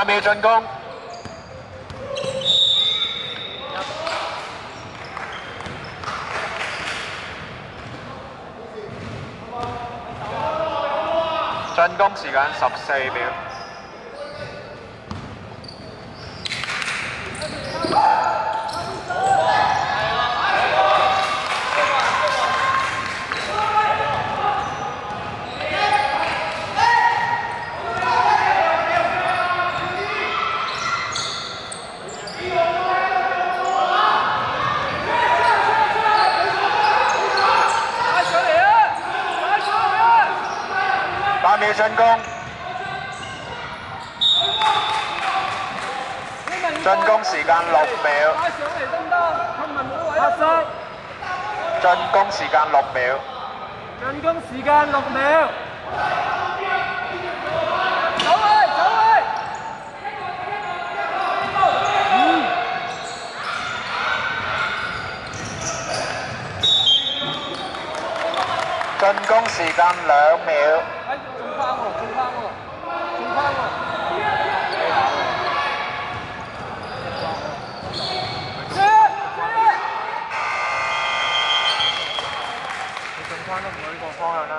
八秒進攻。進攻時間十四秒。八秒進攻，進攻時間六秒，進攻時間六秒，進攻時間六秒，走去走去，進攻時間兩秒，哎，中翻喎，中翻喎，中翻喎。出出你進翻都唔會呢個方向啦。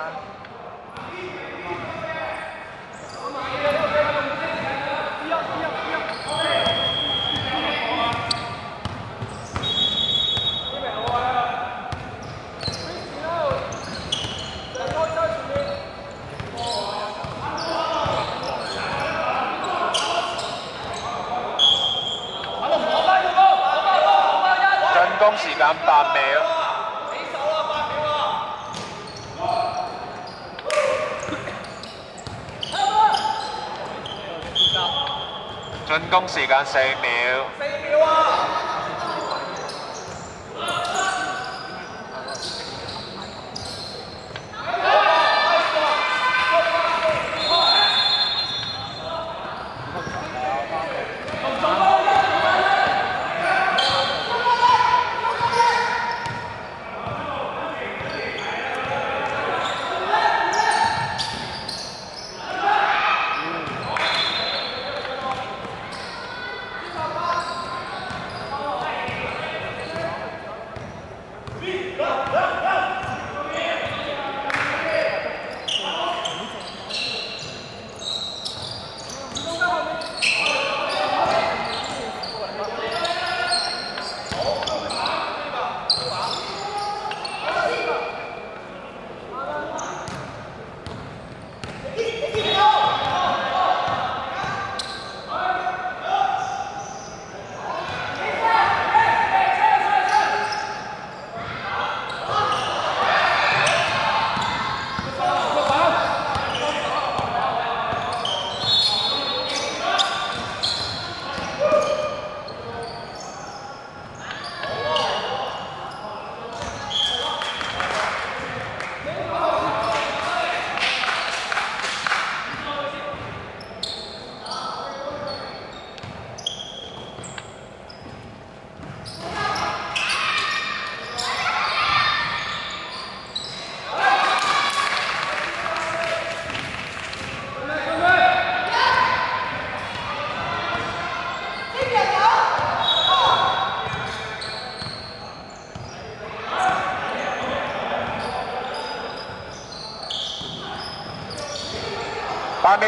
進攻時間八秒，進攻時間四秒。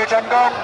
八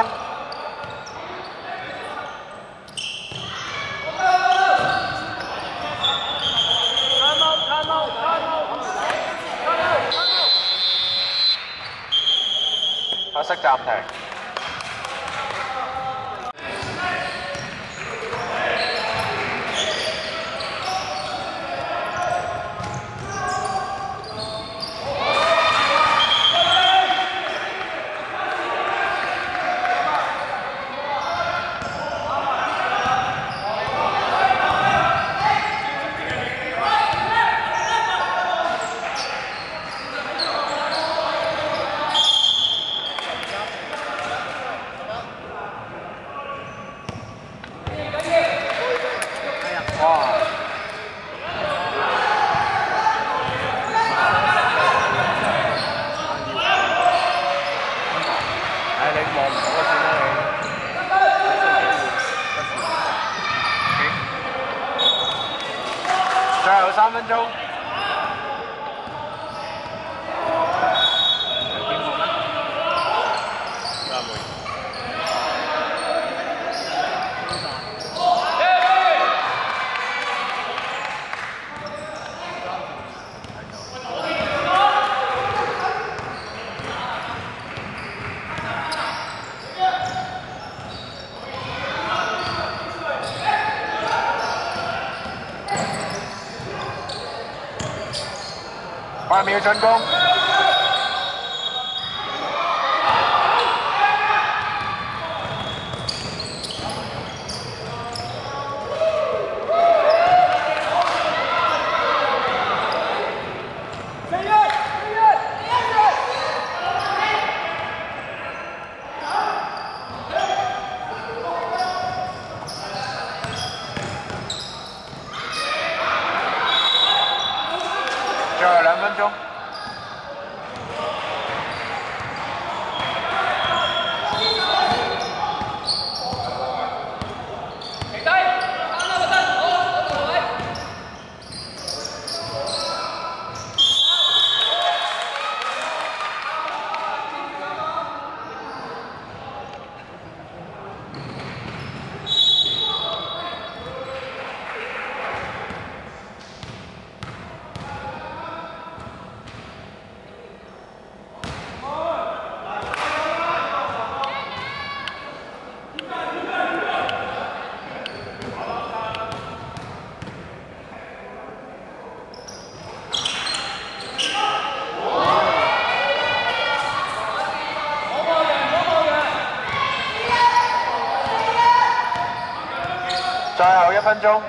三分钟。八秒進攻。最後一分鐘。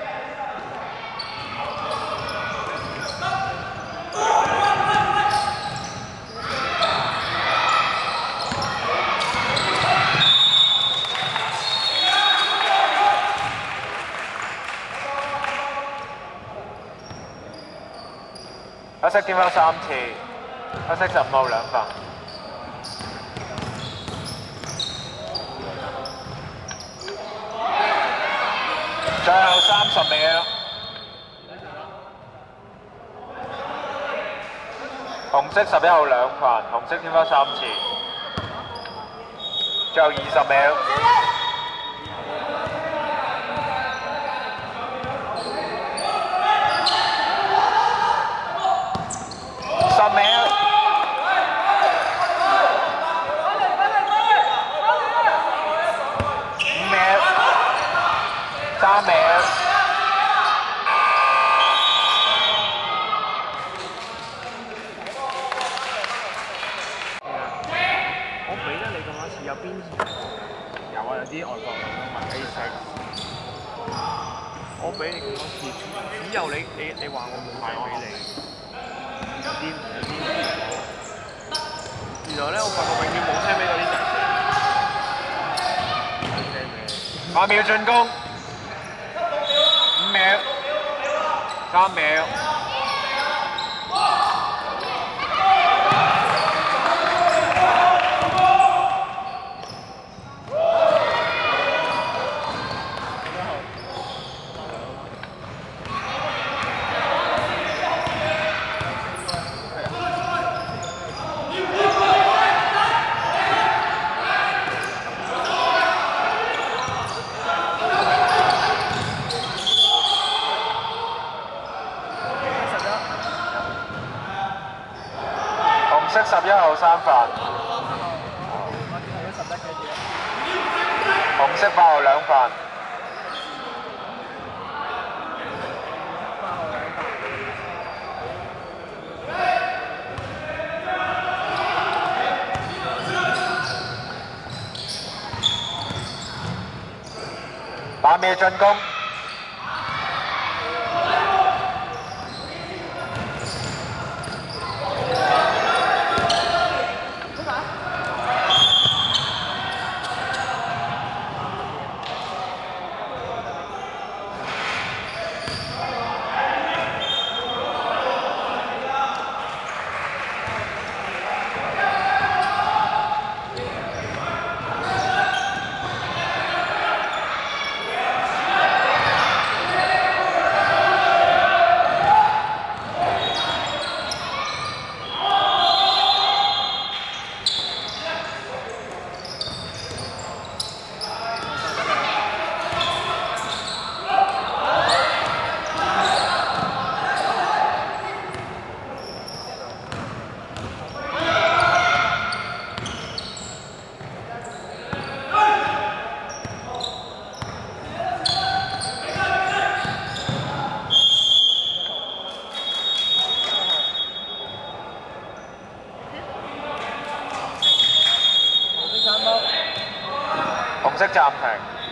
黑色點翻三次，黑色十五號兩分。最後三十秒，紅色十一號兩群，紅色添翻三次，最後二十秒。十秒，五秒，三秒。我俾得你咁多次，有邊有啊？有啲外國人都問 A 食，我俾你咁多次，只有你你你話我冇買俾你。原來咧，我發覺永遠冇聽俾嗰啲人。八秒進攻，五秒，三秒。色十一號三發，我睇咗十一嘅嘢。紅色八號兩發，八號兩百。打咩進攻？紅色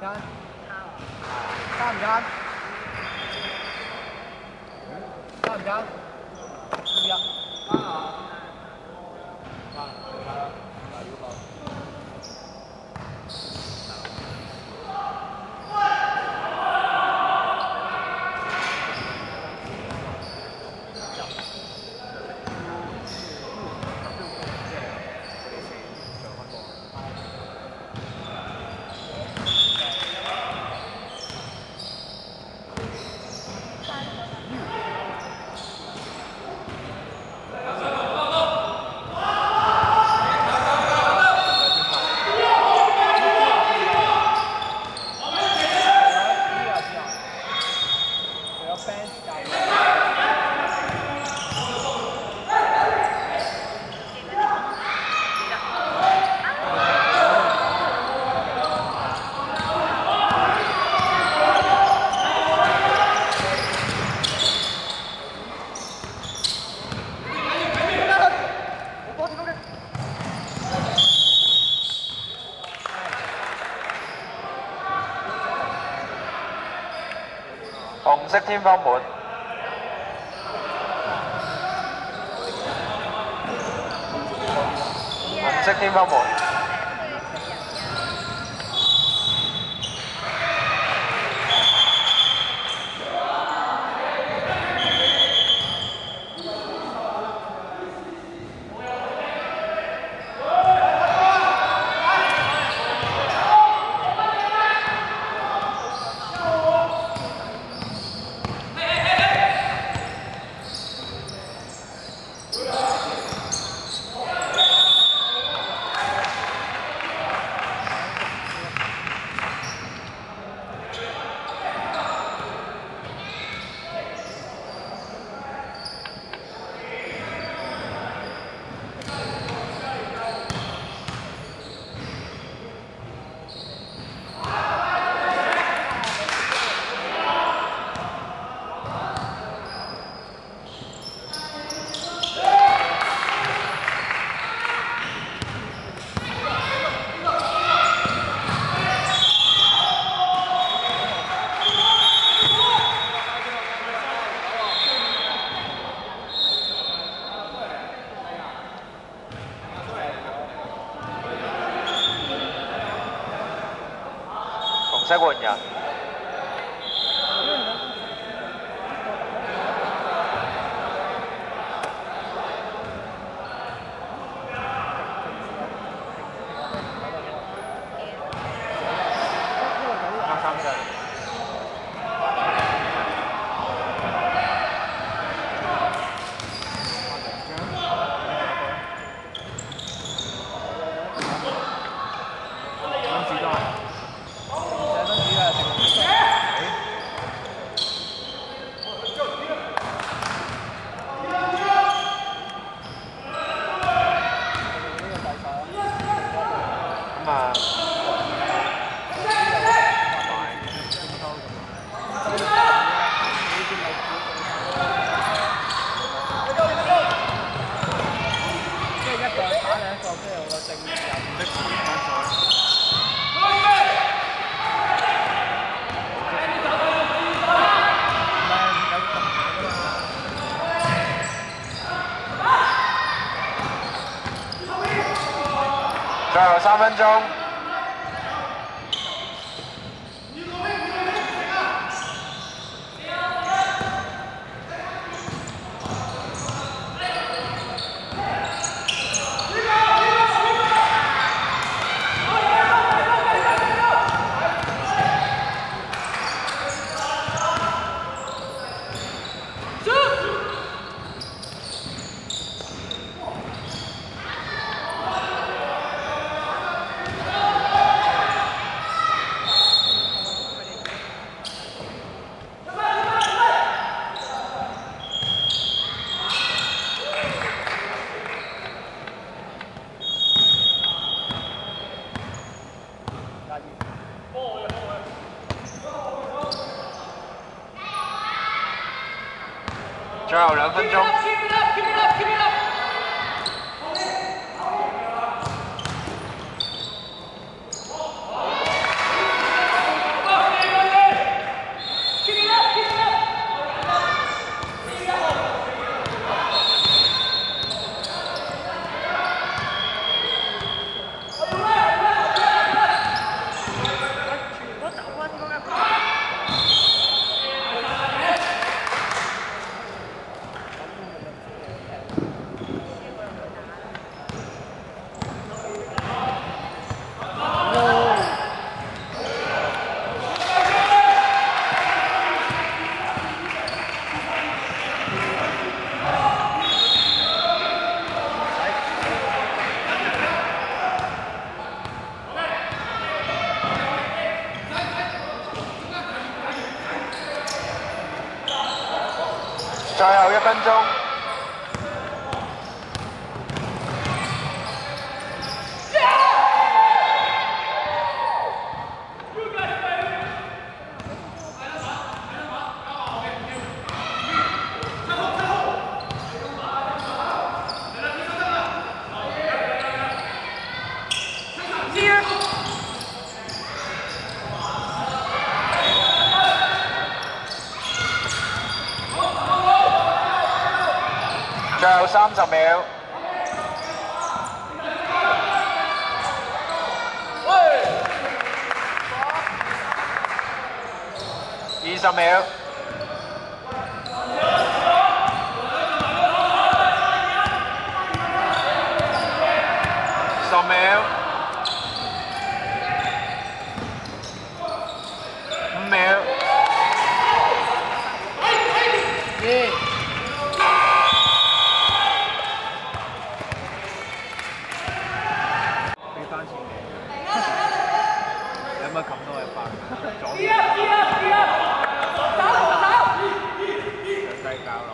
Time, Don. Time, Don. Time, Don. 紅色天方門，紅色天方門。使換人。啱後三十秒。二十秒。十秒。五秒。俾翻錢你。有乜冚到一百？左邊。上低教落。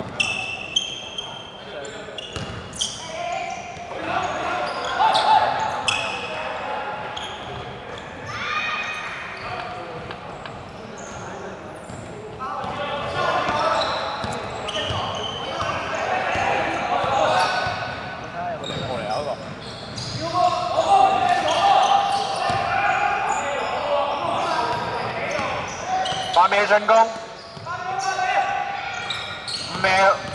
過嚟有一個。八秒進攻。五秒。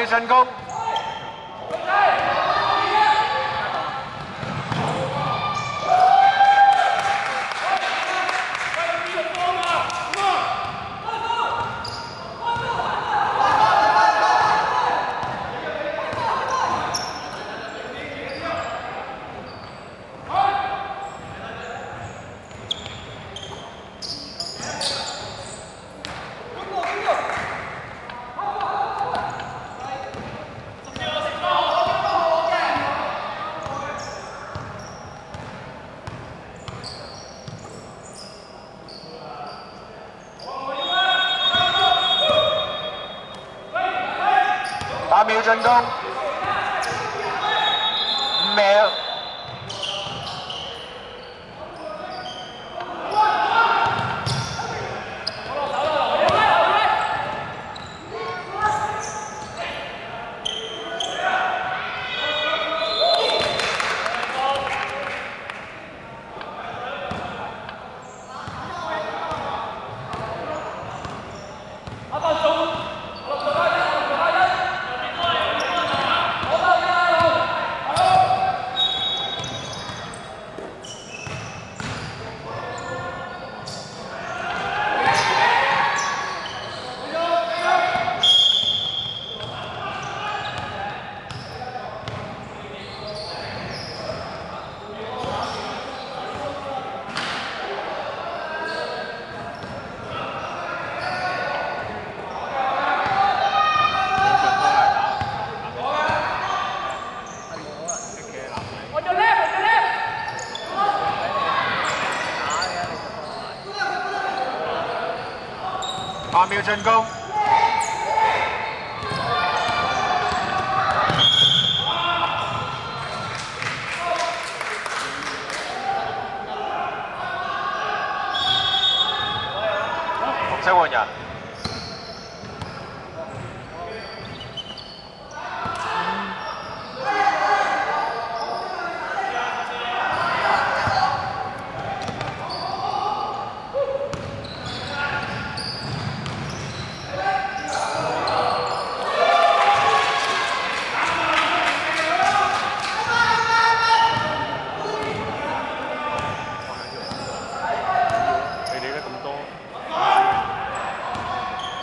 秒進攻。八秒進攻，五秒。八秒進攻。紅色換人。你理得咁多，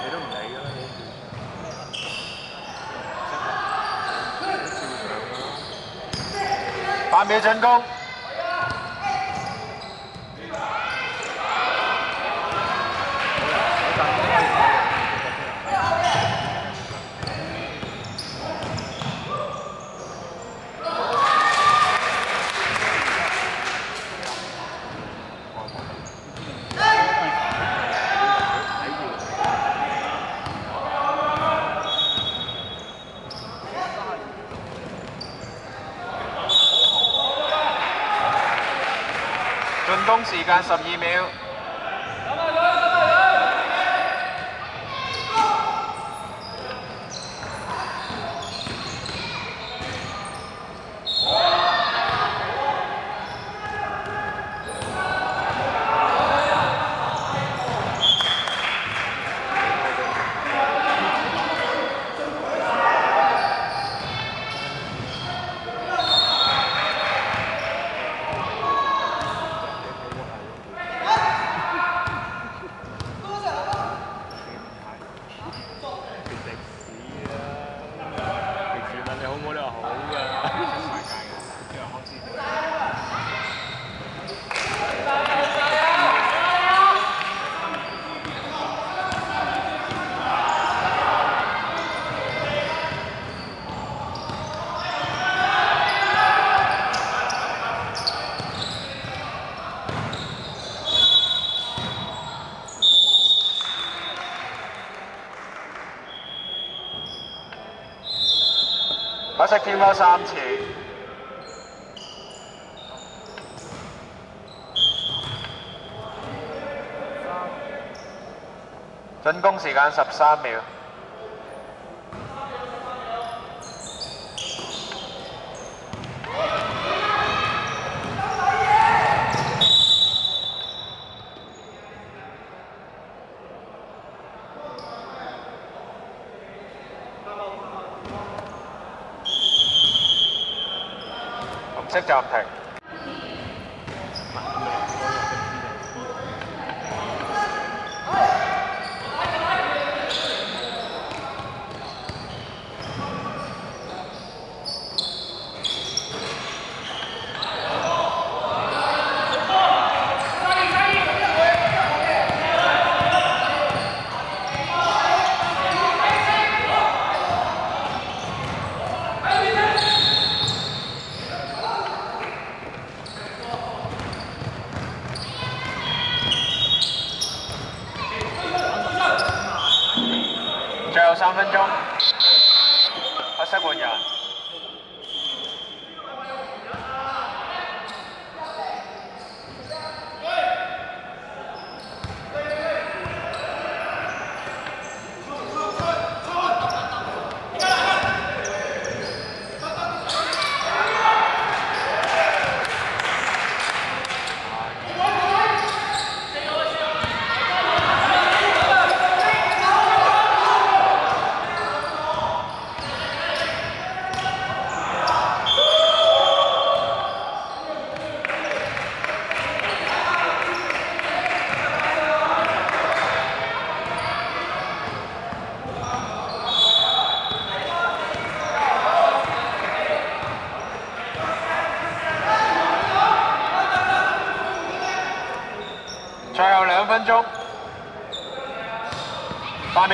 你都唔理㗎啦，你没成功。間十二秒。食屎啦！平時問你好唔好，你話好㗎。可惜添多三次。進攻時間十三秒。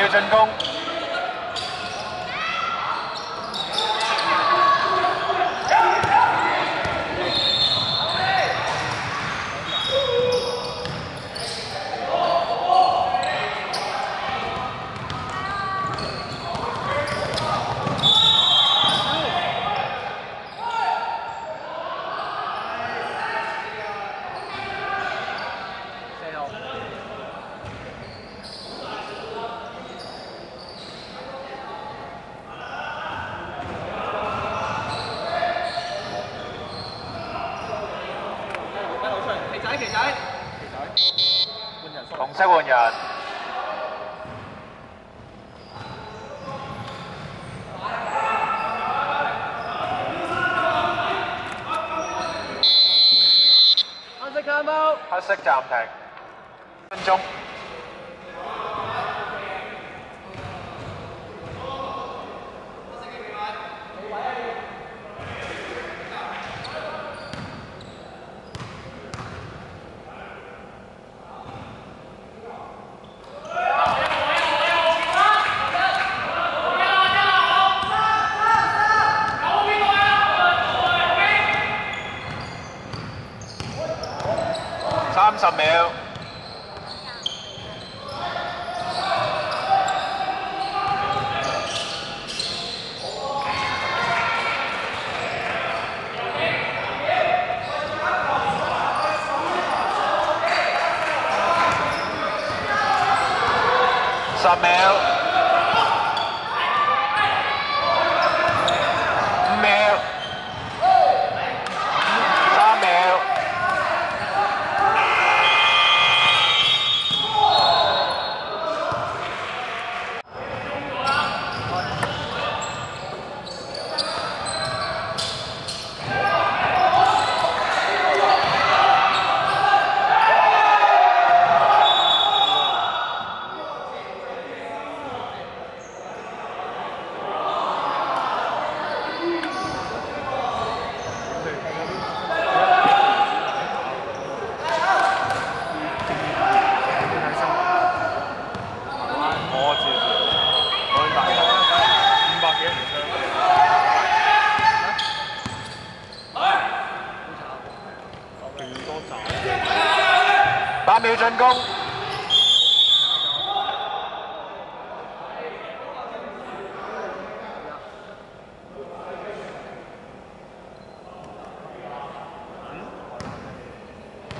成功三十秒。十秒。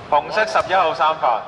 红色十一号三房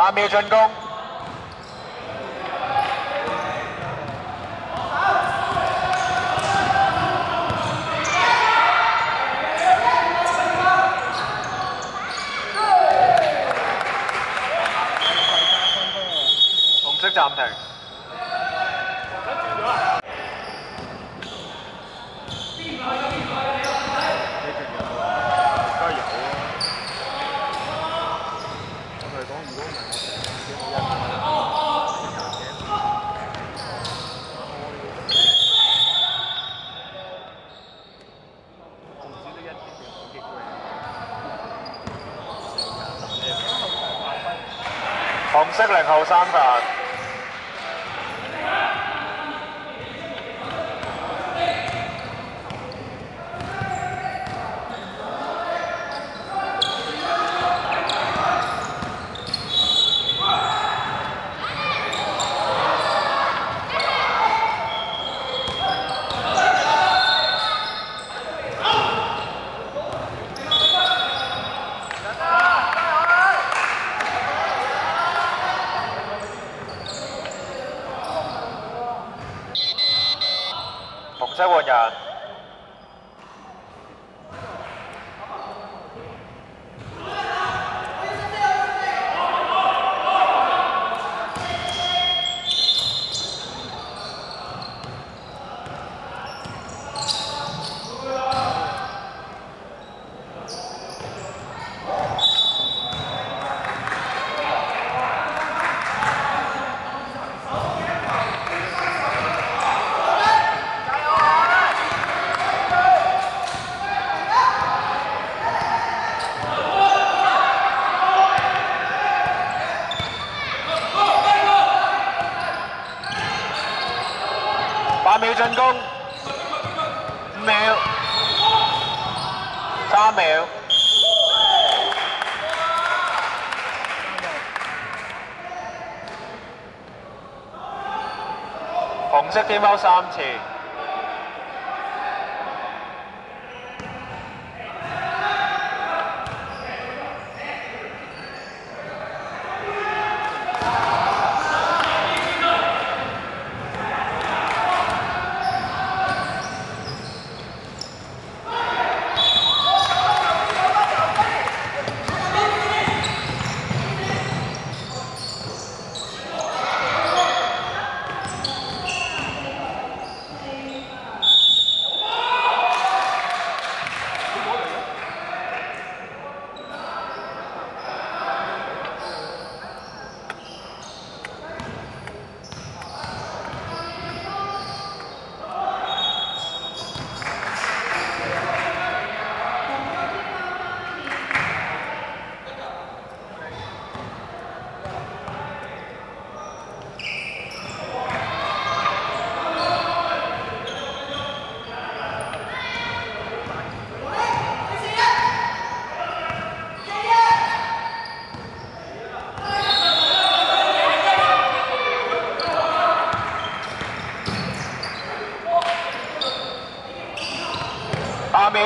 30 trận công. Hồng sức tạm thời 一零后三十再过家。先踎三次。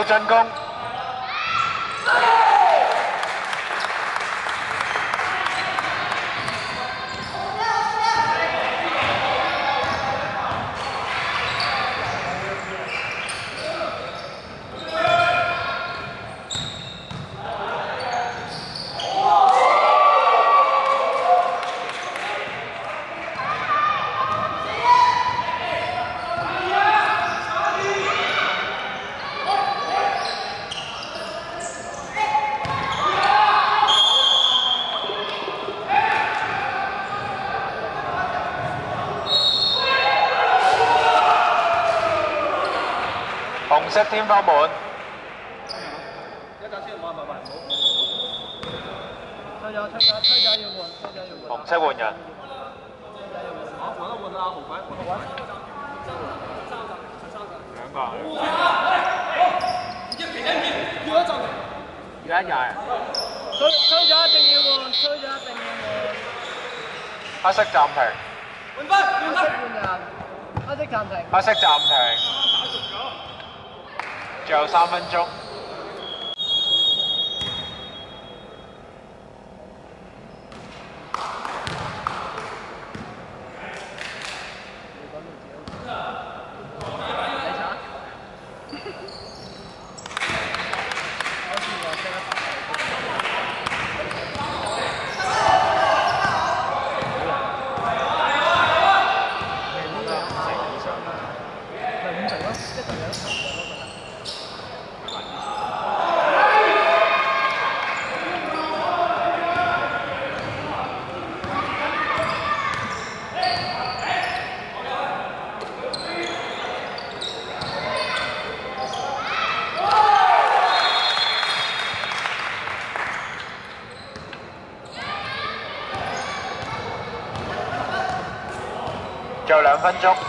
真功色天花門，一陣先，唔好唔好唔好。吹咗吹咗吹咗要換，吹咗要換。紅色換人，好，換一換啊，紅鬼換換。兩個啊，要一陣。而家廿人，吹吹咗一定要換，吹咗一定要換。黑色暫停，換分，換分。換人，黑色暫停。黑色暫停，仲有三分鐘。最後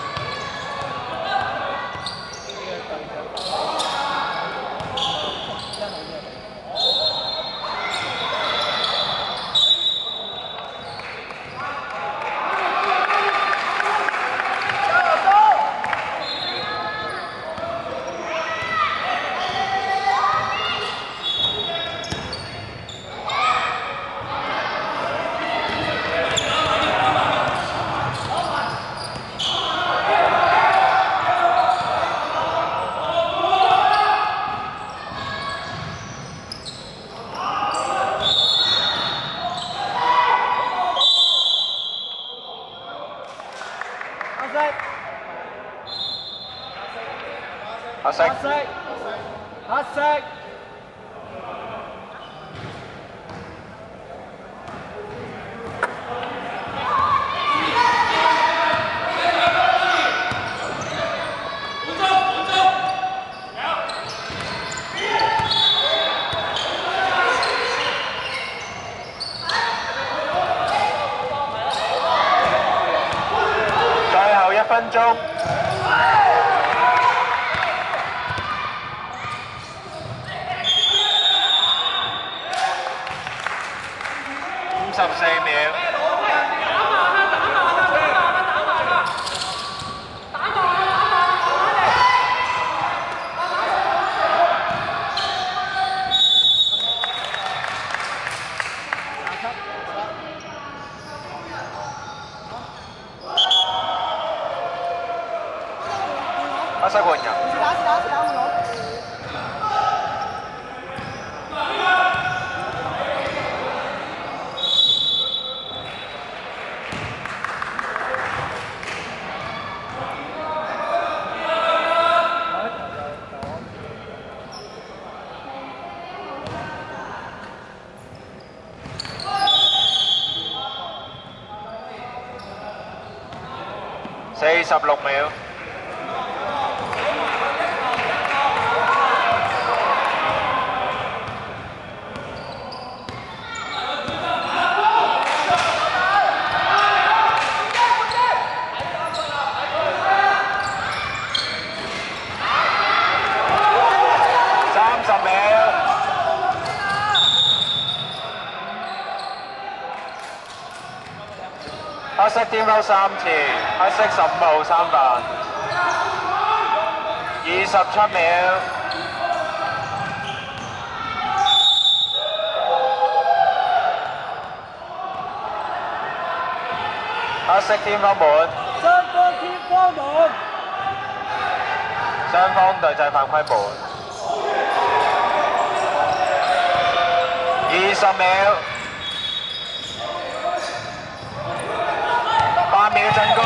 20 sub log 天拋三次，黑色十五號三犯，二十七秒。黑色天花門，雙方天花門，雙方對制犯規門。二十秒，八秒進攻，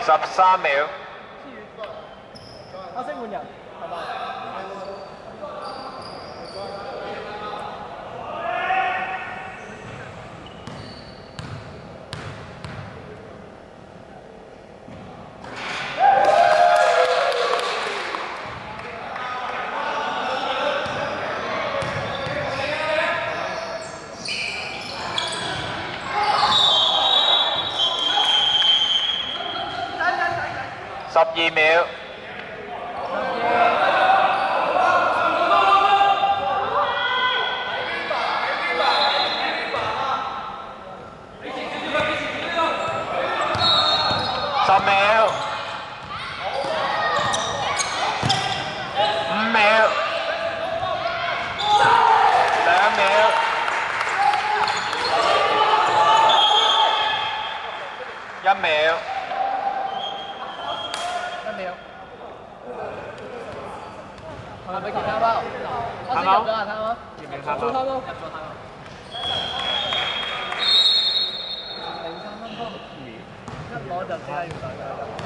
十三秒。十二秒。要唔要卡包？做偷咯。入咗睇下。零三分鐘，一攞就即刻要上㗎。